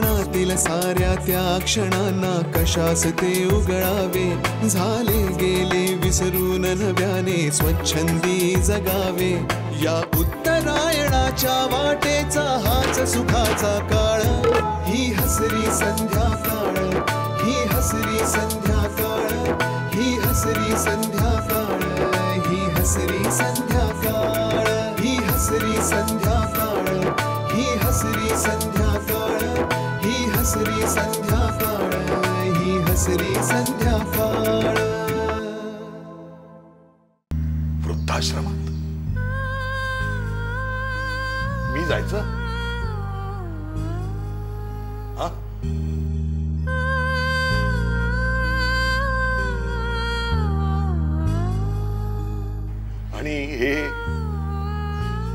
क्षणातील साऱ्या त्या क्षणांना कशास ते उगळावे? झाले गेले विसरून नव्याने स्वच्छंदी जगावे. या उत्तरायणाच्या वाटेचा हाच सुखाचा काळ. ही हसरी संध्याकाळ ही हसरी संध्याकाळ ही हसरी संध्याकाळ ही हसरी संध्या हसरी संध्याकाळ वृद्धाश्रमात. मी जायचं? हा? आणि हे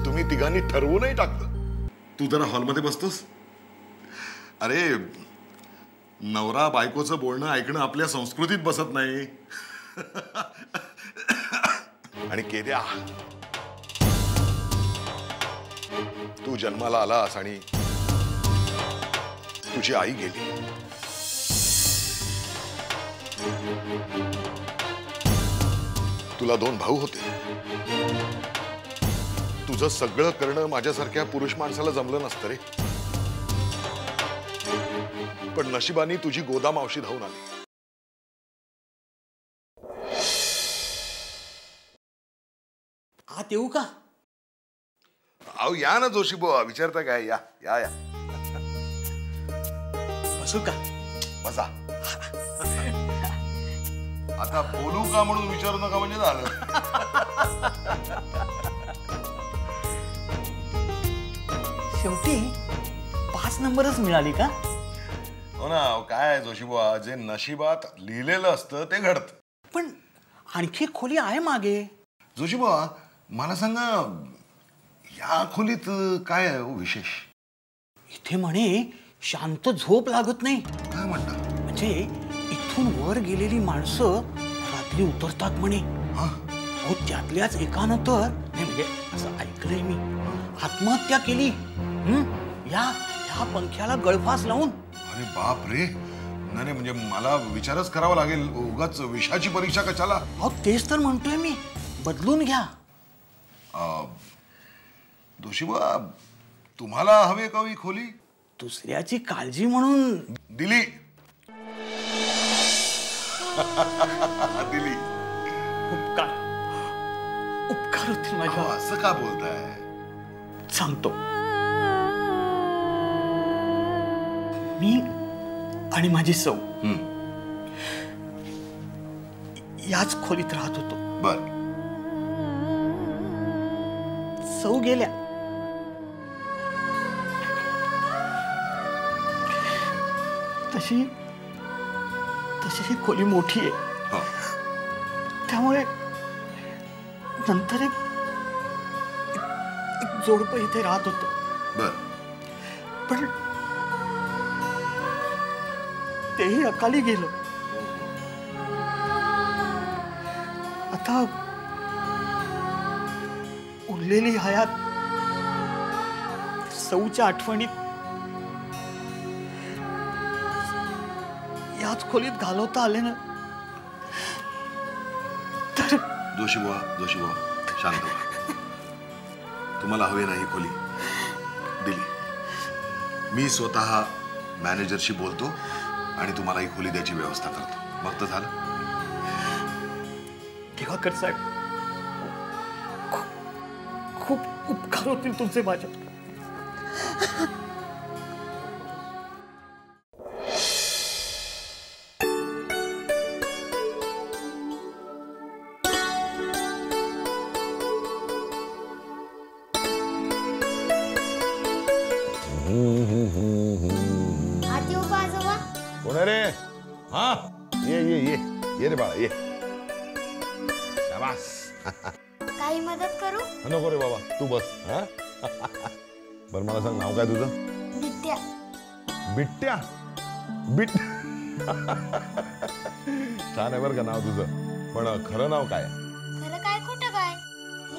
तुम्ही तिघांनी ठरवूनही टाकलं. तू जरा हॉलमध्ये बसतोस? अरे नवरा बायकोचं बोलणं ऐकणं आपल्या संस्कृतीत बसत नाही. आणि केद्या तू जन्माला आलास आणि तुझी आई गेली. तुला दोन भाऊ होते. तुझं सगळं करणं माझ्यासारख्या पुरुष माणसाला जमलं नसतं रे. पण नशिबाने तुझी गोदा मावशी धावून आली. आत येऊ का? अहो या ना जोशी बुवा. विचारता काय? या या या. बसू का? बसा. आता बोलू का म्हणून विचारू नका म्हणजे झालं. शेवटी पाच नंबरच मिळाली का? हो ना काय आहे जोशी बुवा जे नशिबात लिहिलेलं असतं ते घडत. पण आणखी खोली आहे मागे. जोशी बुवा मला सांगा या खोलीत काय आहे हो विशेष? इथे म्हणे शांत झोप लागत नाही. काय म्हणता? म्हणजे इथून वर गेलेली माणसं रात्री उतरतात म्हणे. हा? अहो त्यातल्याच एकानं तर नाही म्हणजे असं ऐकलंय मी आत्महत्या केली. हं? या ह्या पंख्याला गळफास लावून अरे बाप रे. नाही म्हणजे मला विचारच करावा लागेल. उगाच विषाची परीक्षा कशाला? अहो तेच तर म्हणतोय मी. बदलून घ्या. जोशी बुवा तुम्हाला हवे का ही खोली? दुसऱ्याची काळजी म्हणून. दिली. दिली. उपकार. उपकार होतील माझ्या असं का बोलताय? सांगतो. मी आणि माझी सौ. याच खोलीत राहत होतो. बर. सौ गेल्या. तशी तशी ही खोली मोठी आहे. हो. त्यामुळे नंतर एक जोडपं इथे राहत होतं. बर. पण तेही अकाली गेलं. आता उरलेली हयात सौच्या आठवणीत याच खोलीत घालवता आले ना. तर जोशी बुवा जोशी बुवा शांत व्हा. तुम्हाला हवे नाही खोली. दिली. मी स्वतः मॅनेजरशी बोलतो. आणि तुम्हाला ही खोली द्यायची व्यवस्था करतो. मग तर झालं. दिवाकर साहेब खूप- खूप उपकार होतील तुमचे माझ्या बिट्ट्या बिट. छान आहे बरं का नाव तुझं. पण खरं नाव काय? खरं काय खोटं काय?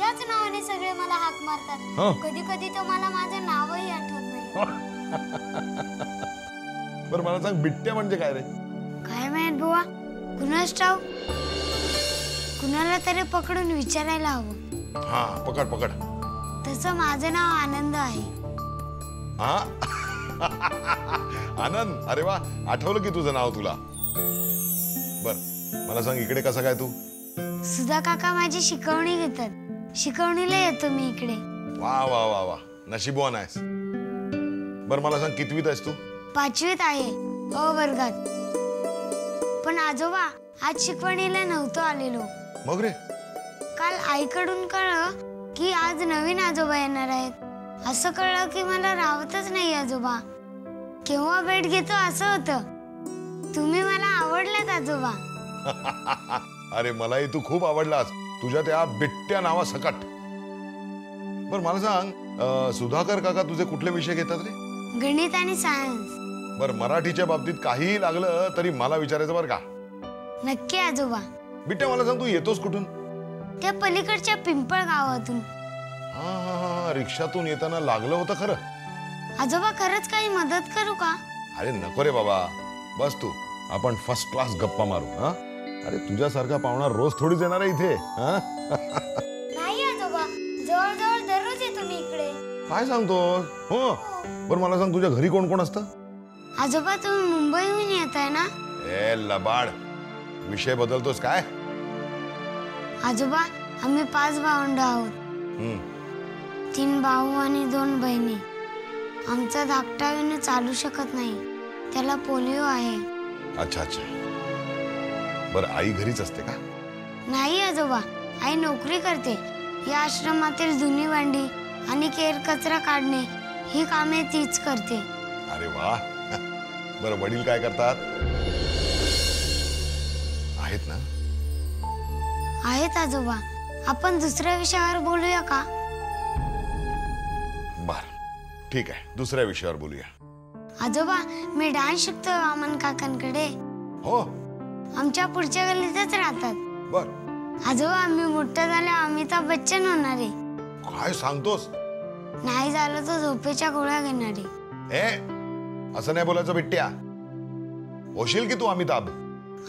याच नावाने सगळे मला हाक हं. मारतात. कधी कधी तर मला माझं नावही आठवत नाही. बरं मला सांग बिट्ट्या म्हणजे काय रे? काय माहीत बुवा कुणाच ठाव कुणाला तरी पकडून विचारायला हवं. हा पकड पकड. तसं माझं नाव आनंद आहे. हा आनंद. अरे वा आठवलं की तुझं नाव तुला. बर मला सांग इकडे कसा काय तू? सुधा काका माझी शिकवणी घेतात. शिकवणीला येतो मी इकडे. वा वा वा वा. नशीबवान आहेस. बर मला सांग कितवीत आहेस तू? पाचवीत आहे अ वर्गात. पण आजोबा आज शिकवणीला नव्हतो आलेलो. मग रे? काल आईकडून कळलं की आज नवीन आजोबा येणार आहेत. असं कळलं की मला राहतच नाही आजोबा. केव्हा भेट घेतो असं होतं. तुम्ही मला आवडलात आजोबा. अरे मलाही तू खूप आवडलास. तुझ्या त्या बिट्ट्या नावा सकट. बर मला सांग सुधाकर काका तुझे कुठले विषय घेतात रे? गणित आणि सायन्स. बर मराठीच्या बाबतीत काहीही लागलं तरी मला विचारायचं बरं का? नक्की आजोबा. बिट्ट्या मला सांग तू येतोस कुठून? त्या पलीकडच्या पिंपळ गावातून हा हा हा रिक्षातून येताना लागलं होतं खरं. आजोबा खरंच काही मदत करू का? अरे नको रे बाबा. बस तू. आपण फर्स्ट क्लास गप्पा मारू हा? अरे तुझ्यासारखा पाहुणा रोज थोडीच येणार आहे इथे हा? नाही आजोबा. दररोज येतो मी इकडे. काय सांगतो? हो. बरं मला सांग तुझ्या घरी कोण कोण असतं? आजोबा तुम्ही मुंबईहून येत आहे ना? ए लबाड. विषय बदलतोस काय? आजोबा आम्ही पाच भावंड आहोत. हम्म. तीन भाऊ आणि दोन बहिणी. आमचा धाकटा विनू चालू शकत नाही. त्याला पोलिओ आहे. अच्छा अच्छा. बरं आई घरीच असते का? नाही आजोबा आई नोकरी करते. या आश्रमातील जुनी भांडी आणि केर कचरा काढणे ही कामे तीच करते. अरे वा. बरं वडील काय करतात? आहेत ना? आहेत आजोबा. आपण दुसऱ्या विषयावर बोलूया का? ठीक आहे दुसऱ्या विषयावर बोलूया. आजोबा मी डान्स शिकतो वामन काकांकडे. हो? आमच्या पुढच्या गल्लीतच राहतात. बर. आजोबा आम्ही मोठं झाल्यावर अमिताभ बच्चन होणार आहे. काय सांगतोस? नाही झालं तर झोपेच्या गोळ्या घेणार आहे. ए असं नाही बोलायचं बिट्ट्या. होशील की तू अमिताभ?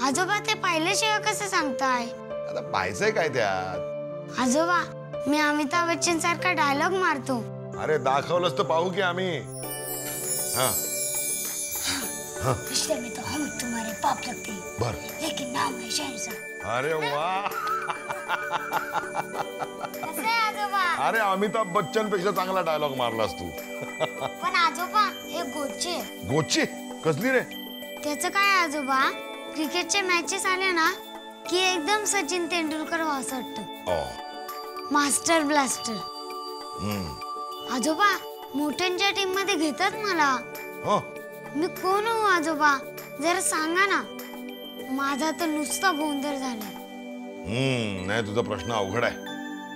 आजोबा ते पाहिल्याशिवाय कसं सांगताय? आता पाहायचंय काय त्यात? आजोबा मी अमिताभ बच्चन सारखा डायलॉग मारतो. अरे दाखवलंच तर पाहू की आम्ही. हा. रिश्ते में तो हम तुम्हारे पाप लगते बर. लेकिन नाम है शहनशाह अरे वा. कसं आहे आजोबा? अरे अमिताभ बच्चनपेक्षा चांगला डायलॉग मारलास तू. पण आजोबा हे गोचे गोची कसली रे? त्याचं काय आजोबा? क्रिकेटचे मॅचेस आले ना की एकदम सचिन तेंडुलकर असं वाटतं. ओ मास्टर ब्लास्टर हम्म. आजोबा मोठ्यांच्या टीममध्ये घेतात मला. हो. मी कोण हो आजोबा? जरा सांगा ना. माझा तर नुसता गोंधळ झालाय. हम्म नाही तुझा प्रश्न अवघड आहे.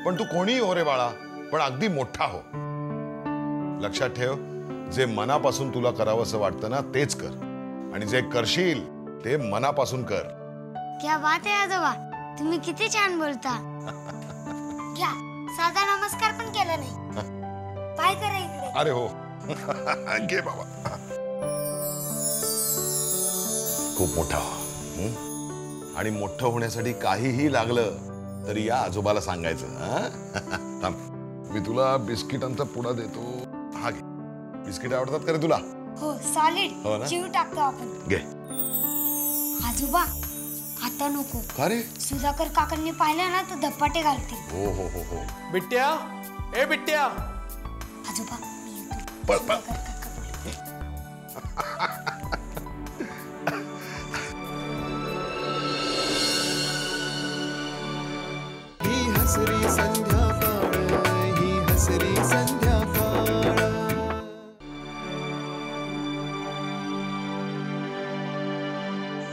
पण तू कोणीही हो रे बाळा पण अगदी मोठा हो. लक्षात ठेव जे मनापासून तुला करावंसं वाटतं ना तेच कर. आणि जे करशील ते मनापासून कर. क्या बात आहे आजोबा. तुम्ही किती छान बोलता. घ्या साधा नमस्कार पण केला नाही. पाय करा इकडे. अरे हो. घे बाबा. खूप मोठा. हो. आणि मोठं होण्यासाठी काहीही लागलं तरी या आजोबाला सांगायचं हं? थांब. मी तुला बिस्किटांचा पुडा देतो. हा घे. बिस्किट आवडतात का रे तुला? हो सॉलिड. हो ना? जीव टाकतो आपण. घे. आजोबा आता नको. का रे? सुधाकर काकांनी पाहिलं ना तर धप्पाटे घालते हो हो हो हो. बिट्ट्या ए बिट्ट्या आजोबा मी येतो. पळ पळ. ही हसरी संध्या ही हसरी संध्या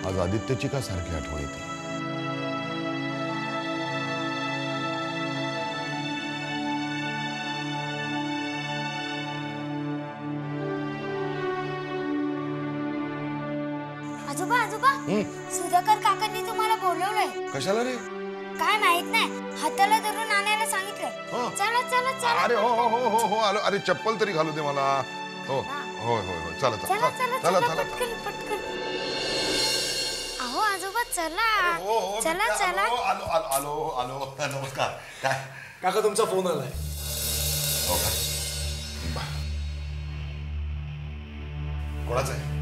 आज आदित्यची का सारखी आठवण येते? आलो. अरे चप्पल तरी घालू दे मला. हो होय होय होय. चला चला. चला चला चला चला चला. पटकन पटकन. अहो आजोबा चला. हो हो चला चला आलो? आलो आलो आलो आलो. नमस्कार. काय? काका तुमचा फोन आलाय. हो का? बा. कोणाचा आहे?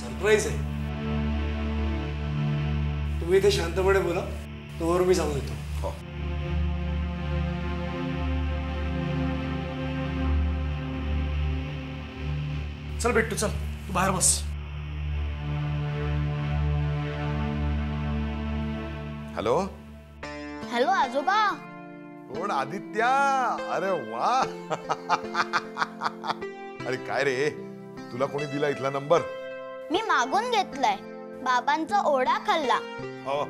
सरप्राईज आहे. तुम्ही इथे शांतपणे बोला. तोवर मी जाऊन येतो. हो. चल भेटतो चल. तू बाहेर बस. हॅलो? हॅलो आजोबा. कोण? आदित्या? अरे वा. अरे काय रे? तुला कोणी दिला इथला नंबर? मी मागून घेतलाय. बाबांचा ओढा खाल्ला. हो.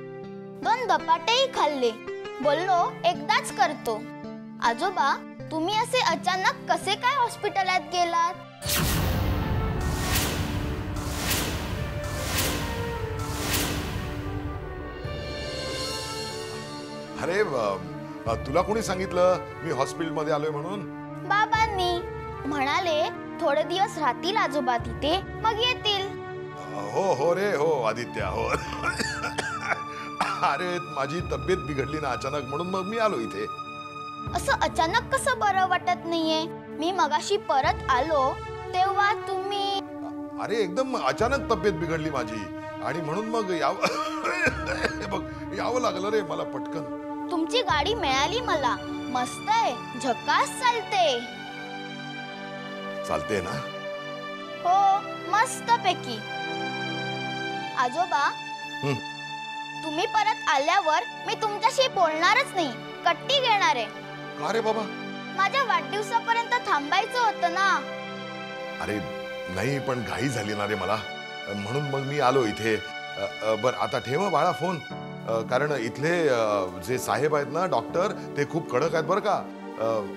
दोन धपाटेही खाल्ले. बोललो एकदाच करतो. आजोबा तुम्ही असे अचानक कसे काय हॉस्पिटलात गेलात? अरे अ, तुला कोणी सांगितलं? मी हॉस्पिटलमध्ये आलोय म्हणून. बाबांनी म्हणाले थोडे दिवस राहतील आजोबा तिथे मग येतील. हो हो रे हो आदित्य हो. अरे माझी तब्येत बिघडली ना अचानक म्हणून मग मी आलो इथे. असं अचानक कसं बरं वाटत नाहीये? मी मगाशी परत आलो तेव्हा तुम्ही अरे एकदम अचानक तब्येत बिघडली माझी. आणि म्हणून मग याव हे बघ यावं लागलं रे मला पटकन. तुमची गाडी मिळाली मला. मस्त आहे. झकास चालते. चालते ना? हो मस्त पैकी आजोबा हं. तुम्ही परत आल्यावर मी तुमच्याशी बोलणारच नाही. कट्टी घेणार आहे. का रे बाबा? माझ्या वाढदिवसापर्यंत थांबायचं होतं ना. अरे नाही पण घाई झाली ना रे मला. म्हणून मग मी आलो इथे. अ, अ, बर आता ठेव बाळा फोन. कारण इथले जे साहेब आहेत ना डॉक्टर ते खूप कडक आहेत बरं का.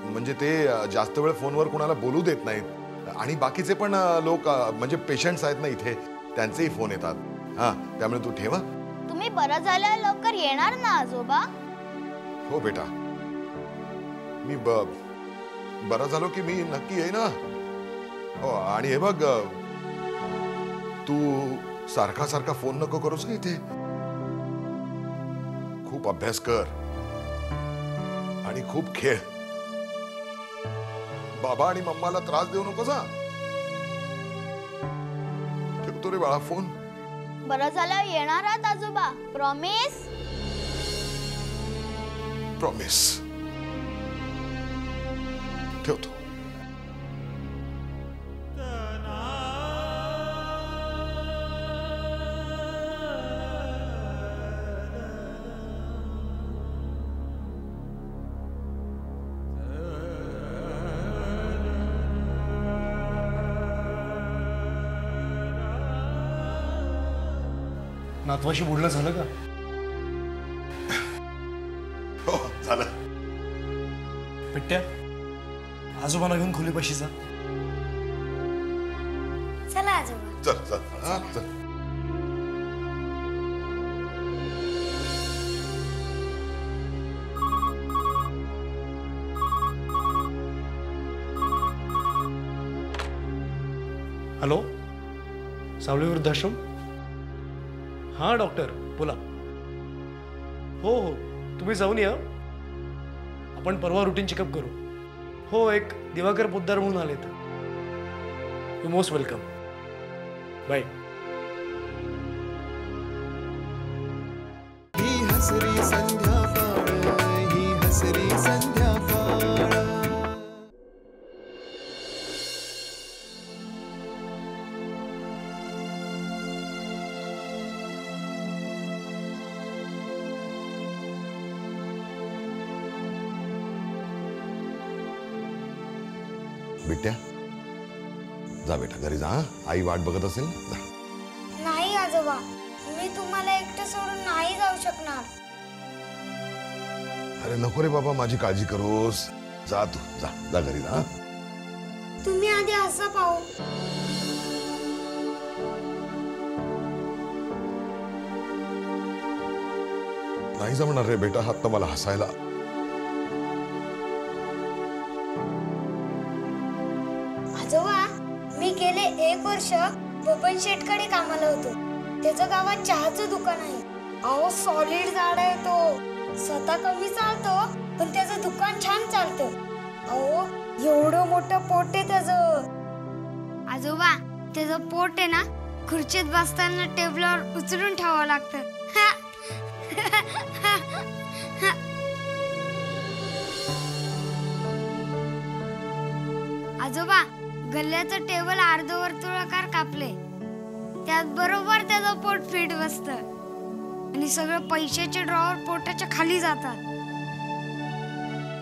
म्हणजे ते जास्त वेळ फोनवर कोणाला बोलू देत नाहीत. आणि बाकीचे पण लोक म्हणजे पेशंट्स आहेत ना इथे त्यांचेही फोन येतात. हा त्यामुळे तू ठेवा तुम्ही बरं झाल्यावर लवकर येणार ना आजोबा? हो बेटा. मी बरा झालो की मी नक्की येईन ना हो आणि हे बघ तू सारखा सारखा फोन नको करूस इथे? खूप अभ्यास कर. आणि खूप खेळ. बाबा आणि मम्माला त्रास देऊ नकोस. हा ठेवतो रे बाळा फोन. बरं झाल्यावर येणार आहात आजोबा. प्रॉमिस प्रॉमिस ठेवतो. नातवाशी बोलणं झालं का? हो झालं. पिट्ट्या आजोबांना घेऊन खोली जा. चला आजोबा. चल चल हा चल. हॅलो? सावली वृद्धाश्रम हां डॉक्टर. बोला. हो हो. तुम्ही जाऊन या. आपण परवा रुटीन चेकअप करू. हो एक दिवाकर पोद्दार म्हणून आलेत. यू मोस्ट वेलकम बाय बिट्या. जा बेटा घरी जा आई वाट बघत असेल जा. नाही आजोबा मी तुम्हाला एकटं सोडून नाही जाऊ शकणार. अरे नको रे बाबा माझी काळजी करूस. जा तू जा जा घरी जा तुम्ही आधी हसा पाहू. नाही जमणार रे बेटा हात मला हसायला. वर्ष बबन शेटकडे कामाला होतो. त्याचं गावात चहाचं दुकान आहे. अहो सॉलिड झाड आहे तो. स्वतः कमी चालतो पण त्याचं दुकान छान चालतं. अहो एवढं मोठं पोट आहे त्याचं. आजोबा त्याचं पोट आहे ना खुर्चीत बसताना टेबलावर उचलून ठेवावं लागतं. आजोबा गल्ल्याचं टेबल अर्धवर्तुळाकार कापले. त्यात बरोबर त्याचं पोट फिट बसत. आणि सगळं पैशाचे ड्रॉवर पोटाच्या खाली जातात.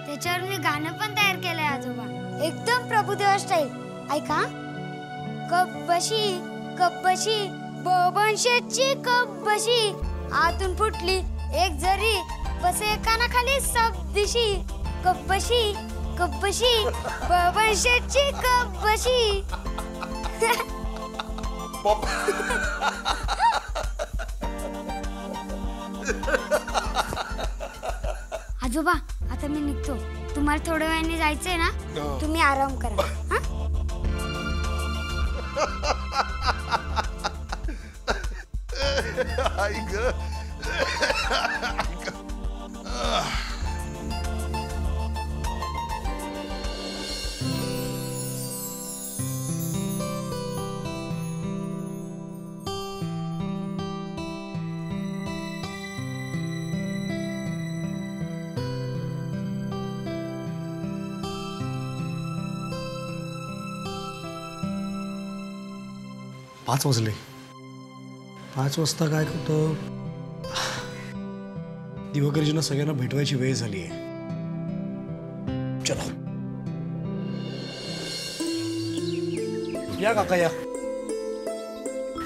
त्याच्यावर मी गाणं पण तयार केलंय आजोबा. एकदम प्रभुदेवा स्टाईल ऐका कब्बशी कब्बशी बबनशेची कब्बशी आतून फुटली एक जरी बसे कानाखाली सब दिशी. कब्बशी बशी कप बशी बबनशेची कप बशी आजोबा आता मी निघतो. तुम्हाला थोड्या वेळाने जायचंय ना? तुम्ही आराम करा. पाच वाजले. पाच वाजता काय करतो? दिवाकरजींना सगळ्यांना भेटवायची वेळ झाली आहे. चलो. या काका या.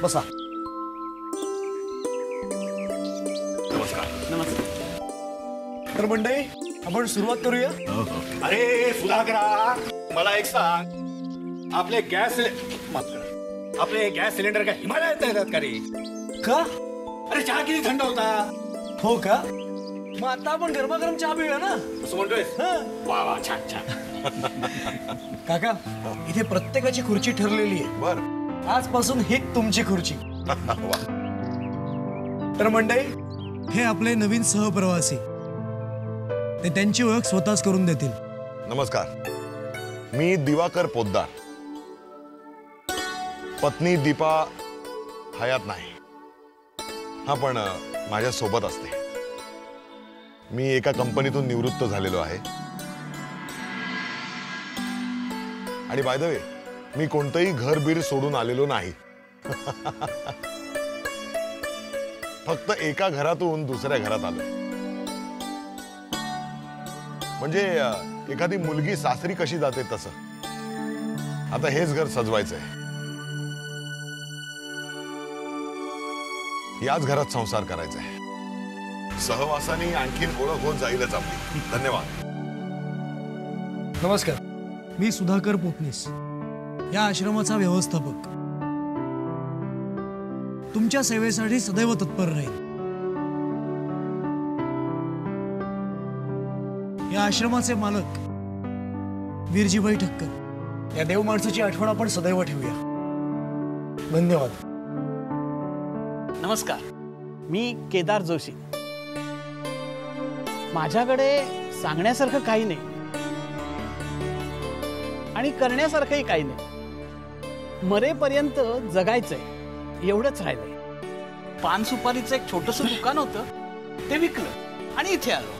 बसा. तर मंडळी आपण सुरुवात करूया? अरे सुधाकरा मला एक सांग. आपले गॅस माफ करा. आपले गॅस सिलेंडर काय हिमालयात येतात का रे? का? अरे चहा किती थंड होता? हो का? मग आता आपण गरमागरम चहा पिऊया ना? असं म्हणतोय हं. वा वा छान छान. काका इथे प्रत्येकाची खुर्ची ठरलेली आहे. बर. आजपासून ही तुमची खुर्ची. वा. तर मंडळी हे आपले नवीन सहप्रवासी. ते त्यांची ओळख स्वतःच करून देतील. नमस्कार. मी दिवाकर पोद्दार. पत्नी दीपा हयात नाही. हा पण माझ्या सोबत असते. मी एका कंपनीतून निवृत्त झालेलो आहे. आणि बाय द वे मी कोणतंही घर बीर सोडून आलेलो नाही. फक्त एका घरातून दुसऱ्या घरात आलो म्हणजे एखादी मुलगी सासरी कशी जाते तसं. आता हेच घर सजवायचं आहे याच घरात संसार करायचा आहे. सहवासाने आणखीन ओळख होत जाईलच आपली. धन्यवाद. नमस्कार. मी सुधाकर पोतनीस या आश्रमाचा व्यवस्थापक. तुमच्या सेवेसाठी सदैव तत्पर राहील या आश्रमाचे मालक वीरजीभाई ठक्कर. या देव माणसाची आठवण आपण सदैव ठेवूया. धन्यवाद. नमस्कार. मी केदार जोशी. माझ्याकडे सांगण्यासारखं काही नाही. आणि करण्यासारखंही काही नाही. मरेपर्यंत जगायचंय एवढंच राहिलंय. पान सुपारीचं एक छोटस दुकान होतं. ते विकलं आणि इथे आलो.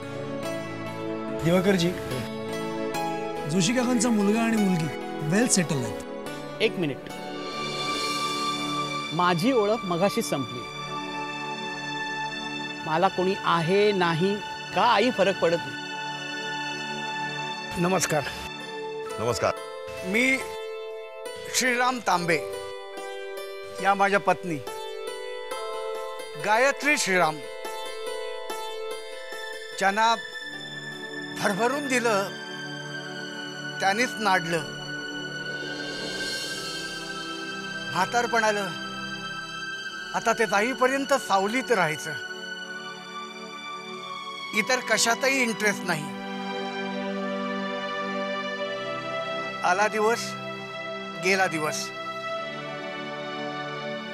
दिवाकरजी जोशी काकांचा मुलगा आणि मुलगी वेल सेटल आहेत. एक मिनिट. माझी ओळख मगाशी संपली. मला कोणी आहे नाही काही फरक पडत नाही. नमस्कार. नमस्कार. मी श्रीराम तांबे. या माझ्या पत्नी. गायत्री श्रीराम. ज्यांना भरभरून दिलं त्यानेच नाडलं. म्हातारपण आलं आता ते जाईपर्यंत सावलीत राहायचं. इतर कशातही इंटरेस्ट नाही. आला दिवस गेला दिवस.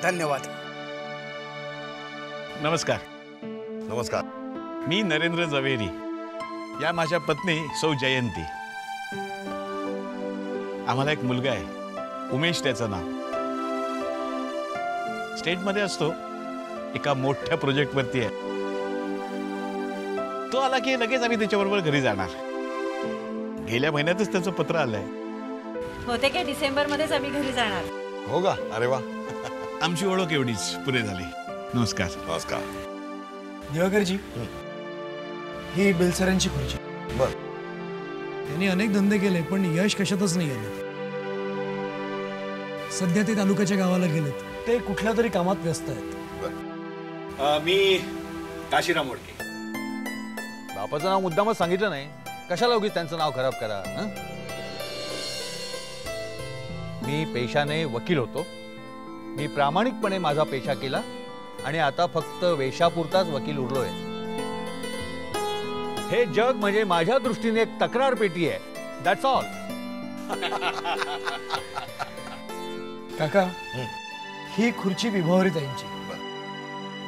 धन्यवाद. नमस्कार. नमस्कार. मी नरेंद्र जवेरी या माझ्या पत्नी सौ जयंती. आम्हाला एक मुलगा आहे. उमेश त्याचं नाव. स्टेटमध्ये असतो. एका मोठ्या प्रोजेक्टवरती आहे. तो आला की लगेच आम्ही त्याच्याबरोबर घरी जाणार. गेल्या महिन्यातच त्याचं पत्र आलंय. होते काय डिसेंबर मध्येच आम्ही घरी जाणार? हो का? अरे वा. आमची ओळख एवढीच पुरे झाली. नमस्कार. नमस्कार. दिवाकरजी ही. बेलसरांची खुर्ची. बर. त्यांनी अनेक धंदे केले पण यश कशातच नाही आलं. सध्या ते तालुक्याच्या गावाला गेलेत. ते कुठल्या तरी कामात व्यस्त आहेत. मी काशीराम मोडके बापाचं नाव मुद्दामच सांगितलं नाही. कशाला उगीच त्यांचं नाव खराब करा हं? मी पेशाने वकील होतो. मी प्रामाणिकपणे माझा पेशा केला आणि आता फक्त वेशापुरताच वकील उरलोय. हे जग म्हणजे माझ्या दृष्टीने एक तक्रार पेटी आहे. दॅट्स ऑल काका ही खुर्ची विभावरी ताईंची.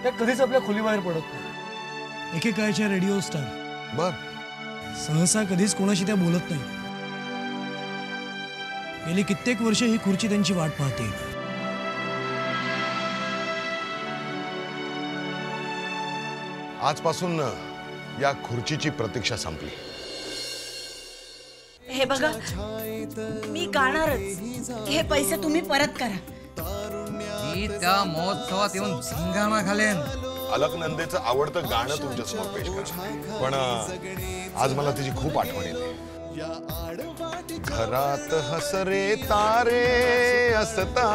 त्या कधीच आपल्या खोलीबाहेर पडत नाही. एकेकाळच्या रेडिओ स्टार. बर. सहसा कधीच कोणाशी त्या बोलत नाही. गेली कित्येक वर्ष ही खुर्ची त्यांची वाट पाहते. आजपासून या खुर्चीची प्रतीक्षा संपली. हे बघा मी गाणारच. हे पैसे तुम्ही परत करा. ती त्या महोत्सवात येऊन धिंगाणा घालेन. अलकनंदेचं आवडतं गाणं तुमच्यासमोर पेश करा. पण आज मला तिची खूप आठवण येते. घरात हसरे तारे असता.